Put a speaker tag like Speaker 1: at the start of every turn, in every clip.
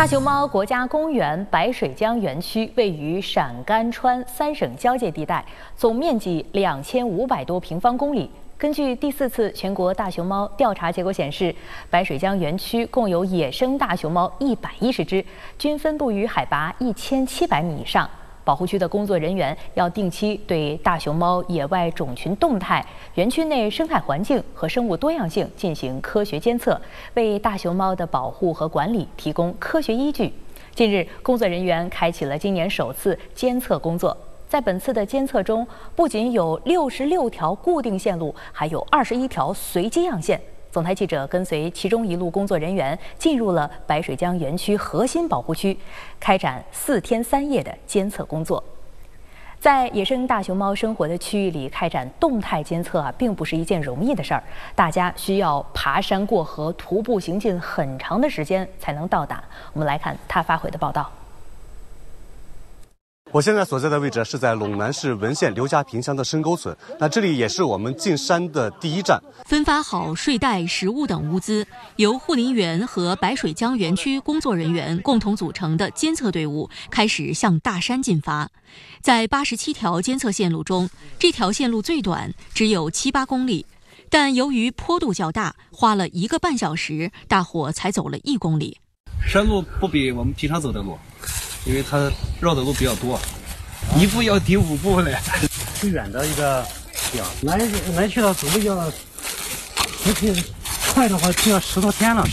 Speaker 1: 大熊猫国家公园白水江园区位于陕甘川三省交界地带，总面积两千五百多平方公里。根据第四次全国大熊猫调查结果显示，白水江园区共有野生大熊猫一百一十只，均分布于海拔一千七百米以上。保护区的工作人员要定期对大熊猫野外种群动态、园区内生态环境和生物多样性进行科学监测，为大熊猫的保护和管理提供科学依据。近日，工作人员开启了今年首次监测工作。在本次的监测中，不仅有六十六条固定线路，还有二十一条随机样线。总台记者跟随其中一路工作人员进入了白水江园区核心保护区，开展四天三夜的监测工作。在野生大熊猫生活的区域里开展动态监测啊，并不是一件容易的事儿，大家需要爬山过河、徒步行进很长的时间才能到达。我们来看他发回的报道。
Speaker 2: 我现在所在的位置是在陇南市文县刘家坪乡的深沟村，那这里也是我们进山的第一站。
Speaker 3: 分发好睡袋、食物等物资，由护林员和白水江园区工作人员共同组成的监测队伍开始向大山进发。在八十七条监测线路中，这条线路最短，只有七八公里，但由于坡度较大，花了一个半小时，大伙才走了一公里。
Speaker 4: 山路不比我们平常走的路。因为它绕的路比较多，一步要抵五步嘞。
Speaker 5: 最远的一个点，来来去了，走路要，而且快的话就要十多天了。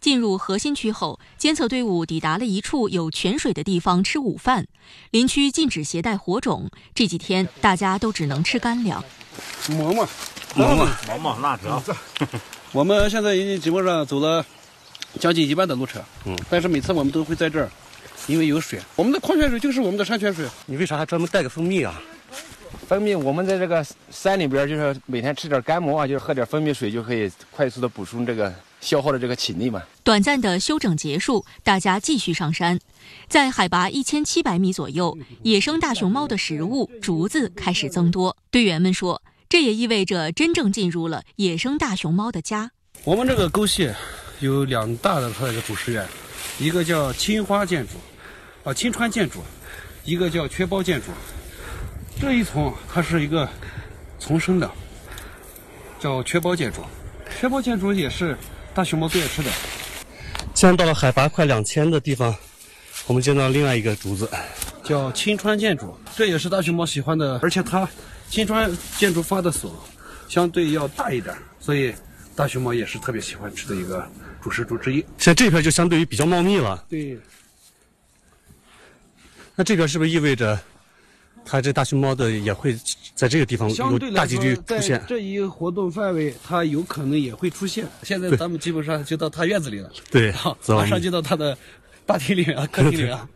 Speaker 3: 进入核心区后，监测队伍抵达了一处有泉水的地方吃午饭。林区禁止携带火种，这几天大家都只能吃干粮。
Speaker 4: 馍馍，
Speaker 6: 馍馍，馍馍，辣条。
Speaker 4: 我们现在已经基本上走了将近一半的路程，嗯，但是每次我们都会在这儿。因为有水，我们的矿泉水就是我们的山泉水。
Speaker 2: 你为啥还专门带个蜂蜜啊？
Speaker 6: 蜂蜜，我们在这个山里边，就是每天吃点干馍啊，就是喝点蜂蜜水，就可以快速的补充这个消耗的这个体力嘛。
Speaker 3: 短暂的休整结束，大家继续上山。在海拔一千七百米左右，野生大熊猫的食物竹子开始增多。队员们说，这也意味着真正进入了野生大熊猫的家。
Speaker 4: 我们这个沟系有两大的它一个主食源，一个叫青花箭竹。啊，青川建筑，一个叫缺苞建筑，这一丛它是一个丛生的，叫缺苞建筑。缺苞建筑也是大熊猫最爱吃的。
Speaker 2: 现在到了海拔快两千的地方，我们见到另外一个竹子，
Speaker 4: 叫青川建筑，这也是大熊猫喜欢的，而且它青川建筑发的笋相对要大一点，所以大熊猫也是特别喜欢吃的一个主食竹之一。
Speaker 2: 像这片就相对于比较茂密了。
Speaker 4: 对。
Speaker 2: 那这个是不是意味着，它这大熊猫的也会在这个地方有大几率出现？
Speaker 4: 这一活动范围，它有可能也会出现。现在咱们基本上就到它院子里了，
Speaker 2: 对，
Speaker 4: 马上就到它的大厅里啊，客厅里啊。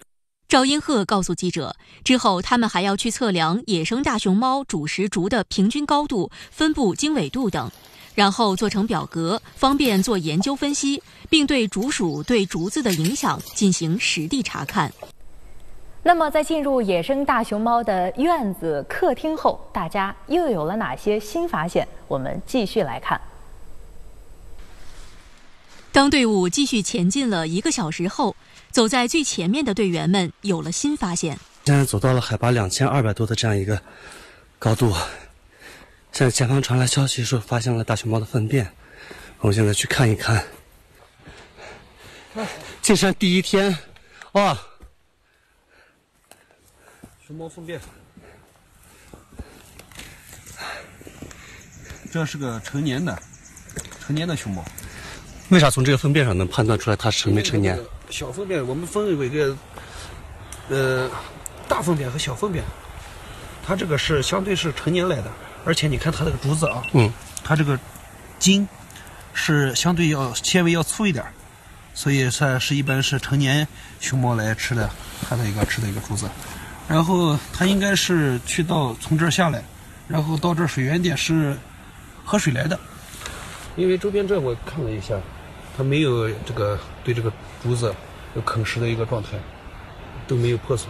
Speaker 3: 赵英鹤告诉记者，之后他们还要去测量野生大熊猫主食竹的平均高度、分布经纬度等，然后做成表格，方便做研究分析，并对竹鼠对竹子的影响进行实地查看。
Speaker 1: 那么，在进入野生大熊猫的院子、客厅后，大家又有了哪些新发现？我们继续来看。
Speaker 3: 当队伍继续前进了一个小时后，走在最前面的队员们有了新发现。
Speaker 2: 现在走到了海拔两千二百多的这样一个高度，现在前方传来消息说发现了大熊猫的粪便，我们现在去看一看。进山第一天，哇！
Speaker 4: 熊猫粪便，这是个成年的，成年的熊猫。
Speaker 2: 为啥从这个粪便上能判断出来它成没成年？
Speaker 4: 小粪便，我们分为个，呃，大粪便和小粪便。它这个是相对是成年来的，而且你看它这个竹子啊，嗯，它这个茎是相对要纤维要粗一点，所以算是一般是成年熊猫来吃的，它的一个吃的一个竹子。然后它应该是去到从这儿下来，然后到这儿水源点是喝水来的。因为周边这我看了一下，它没有这个对这个竹子有啃食的一个状态，都没有破损，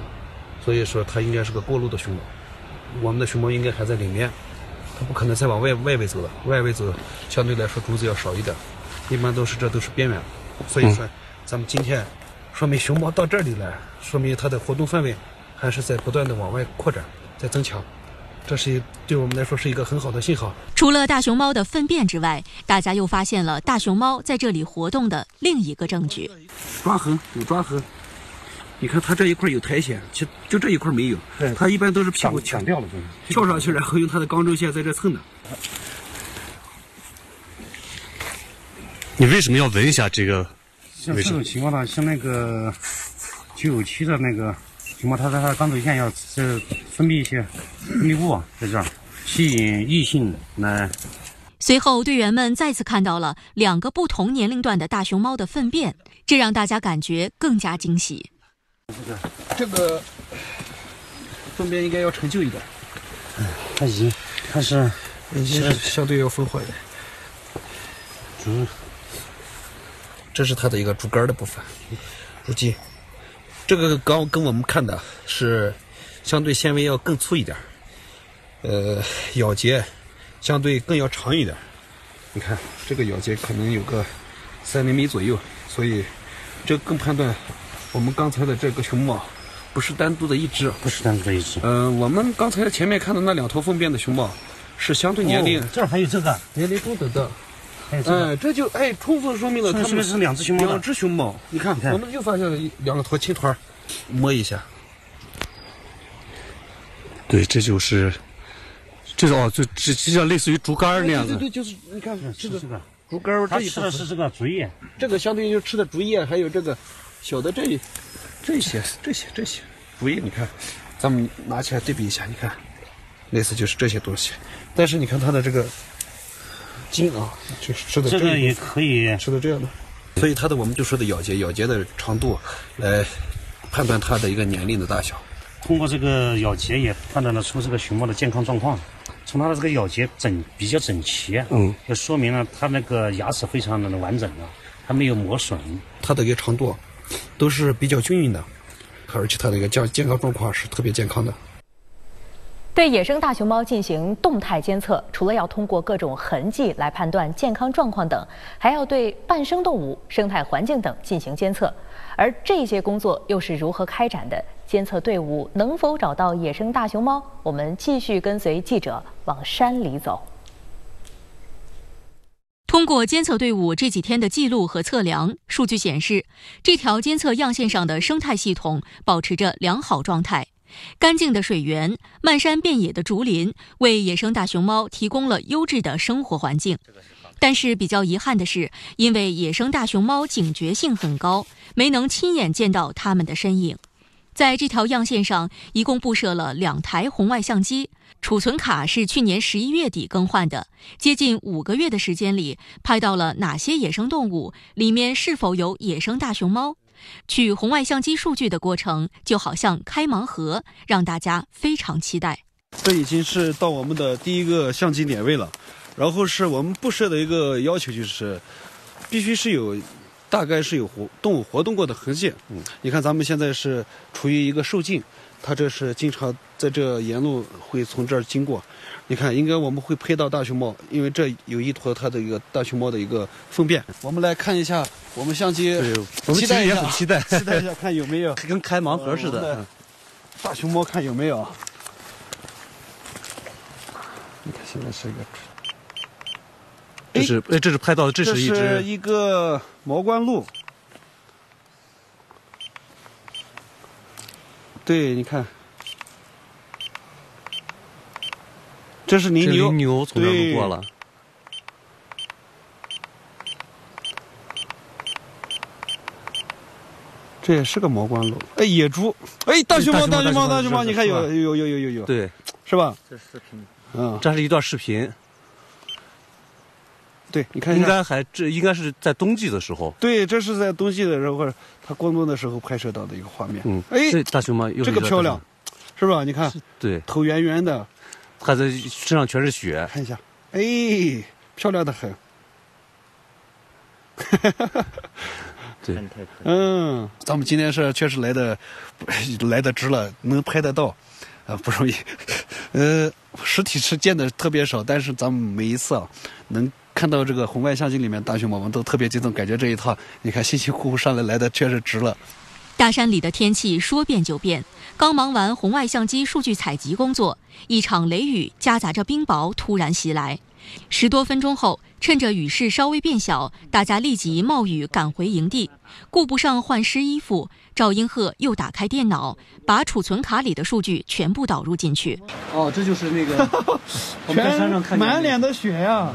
Speaker 4: 所以说它应该是个过路的熊猫。我们的熊猫应该还在里面，它不可能再往外外围走了。外围走相对来说竹子要少一点，一般都是这都是边缘，所以说咱们今天说明熊猫到这里来，说明它的活动范围还是在不断的往外扩展，在增强。这是对我们来说是一个很好的信号。
Speaker 3: 除了大熊猫的粪便之外，大家又发现了大熊猫在这里活动的另一个证据。
Speaker 4: 抓痕有抓痕，你看它这一块有苔藓，其就这一块没有。它一般都是屁股
Speaker 5: 抢掉了，
Speaker 4: 跳上去，然后用它的肛周线在这蹭的。
Speaker 2: 你为什么要闻一下这个？
Speaker 5: 像这种情况呢，像那个九七的那个。熊猫它在它的肛嘴腺要是分泌一些分泌物啊在这儿，吸引异性来。
Speaker 3: 随后，队员们再次看到了两个不同年龄段的大熊猫的粪便，这让大家感觉更加惊喜。
Speaker 4: 这个粪便应该要陈旧一点。
Speaker 5: 嗯它已经它是
Speaker 4: 已经是相对要分化一点。
Speaker 5: 嗯，
Speaker 4: 这是它的一个竹竿的部分，竹茎。这个刚跟我们看的是相对纤维要更粗一点，呃，咬结相对更要长一点。你看这个咬结可能有个三厘米左右，所以这更判断我们刚才的这个熊猫不是单独的一只，
Speaker 5: 不是单独的一只。
Speaker 4: 嗯，我们刚才前面看的那两头粪便的熊猫是相对年龄，
Speaker 5: 这儿还有这个
Speaker 4: 年龄中等的。
Speaker 5: 哎，
Speaker 4: 这就哎，充分说明了它们
Speaker 5: 是两只熊猫。
Speaker 4: 两只熊猫，你看，我们又发现了两个坨青团，摸一下。
Speaker 2: 对，这就是，这是哦，就这就像类似于竹竿那样子。
Speaker 4: 对对，就是你看，
Speaker 5: 这个
Speaker 4: 竹竿，
Speaker 5: 它吃的是这个竹叶，
Speaker 4: 这个相对于就吃的竹叶，还有这个小的这这些这些这些竹叶，你看，咱们拿起来对比一下，你看，类似就是这些东西，但是你看它的这个。筋啊，就是吃的
Speaker 5: 这个也可以
Speaker 4: 吃的这样的，所以它的我们就说的咬结，咬结的长度来判断它的一个年龄的大小。
Speaker 5: 通过这个咬结也判断得出这个熊猫的健康状况。从它的这个咬结整比较整齐，嗯，就说明了它那个牙齿非常的完整了，它没有磨损。
Speaker 4: 它的一个长度都是比较均匀的，而且它的一个健健康状况是特别健康的。
Speaker 1: 对野生大熊猫进行动态监测，除了要通过各种痕迹来判断健康状况等，还要对半生动物、生态环境等进行监测。而这些工作又是如何开展的？监测队伍能否找到野生大熊猫？我们继续跟随记者往山里走。
Speaker 3: 通过监测队伍这几天的记录和测量，数据显示，这条监测样线上的生态系统保持着良好状态。干净的水源、漫山遍野的竹林，为野生大熊猫提供了优质的生活环境。但是比较遗憾的是，因为野生大熊猫警觉性很高，没能亲眼见到它们的身影。在这条样线上，一共布设了两台红外相机，储存卡是去年十一月底更换的。接近五个月的时间里，拍到了哪些野生动物？里面是否有野生大熊猫？取红外相机数据的过程就好像开盲盒，让大家非常期待。
Speaker 4: 这已经是到我们的第一个相机点位了，然后是我们布设的一个要求就是，必须是有，大概是有活动物活动过的痕迹。嗯，你看咱们现在是处于一个受境，它这是经常在这沿路会从这儿经过。你看，应该我们会拍到大熊猫，因为这有一坨它的一个大熊猫的一个粪便。我们来看一下，我们相机，
Speaker 2: 我们期待也很期待，
Speaker 4: 期待一下看有没有，
Speaker 2: 跟开盲盒似的。
Speaker 4: 大熊猫看有没有？你看现在是一个，
Speaker 2: 这是哎，这是拍到的，这是一只
Speaker 4: 一个毛冠鹿。对，你看。这是羚牛，
Speaker 2: 羚牛从这路过了。
Speaker 4: 这也是个毛关路，哎，野猪，哎，大熊猫，大熊猫，大熊猫，你看有有有有有有，
Speaker 2: 对，
Speaker 4: 是吧？
Speaker 2: 这视频，
Speaker 4: 嗯，
Speaker 2: 这是一段视频。
Speaker 4: 对，你看，
Speaker 2: 应该还这应该是在冬季的时候。
Speaker 4: 对，这是在冬季的时候，它过冬的时候拍摄到的一个画面。
Speaker 2: 嗯，
Speaker 4: 哎，
Speaker 2: 大熊猫，
Speaker 4: 这个漂亮，是吧？你看，
Speaker 2: 对，
Speaker 4: 头圆圆的。
Speaker 2: 它的身上全是血，
Speaker 4: 看一下，哎，漂亮的很。
Speaker 2: 对，
Speaker 4: 嗯，咱们今天是确实来的，来的值了，能拍得到，啊，不容易。呃，实体是见的特别少，但是咱们每一次啊，能看到这个红外相机里面大熊猫，我们都特别激动，感觉这一趟，你看辛辛苦苦上来来的确实值了。
Speaker 3: 大山里的天气说变就变，刚忙完红外相机数据采集工作，一场雷雨夹杂着冰雹突然袭来。十多分钟后，趁着雨势稍微变小，大家立即冒雨赶回营地，顾不上换湿衣服，赵英鹤又打开电脑，把储存卡里的数据全部导入进去。
Speaker 4: 哦，这就是那个 我们在山上看见满脸的雪呀！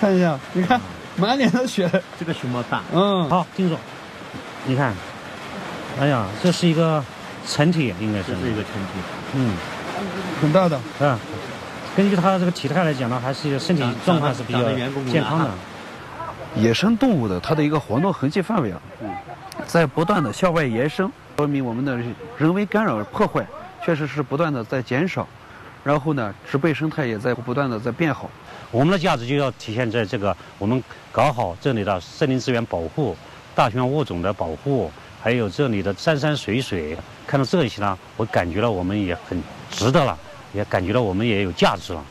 Speaker 4: 看一下，你看满脸的雪。
Speaker 5: 这个熊猫大。
Speaker 4: 嗯，
Speaker 5: 好，听说。你看，哎呀，这是一个成体，应该是。
Speaker 6: 这是一个成体。
Speaker 5: 嗯，
Speaker 4: 很大的。
Speaker 5: 啊，根据它这个体态来讲呢，还是一个身体状况是比较健康的。
Speaker 4: 野生动物的它的一个活动痕迹范围啊，在不断的向外延伸，说明我们的人为干扰破坏确实是不断的在减少，然后呢，植被生态也在不断的在变好。
Speaker 5: 我们的价值就要体现在这个，我们搞好这里的森林资源保护。大熊物种的保护，还有这里的山山水水，看到这些呢，我感觉到我们也很值得了，也感觉到我们也有价值了。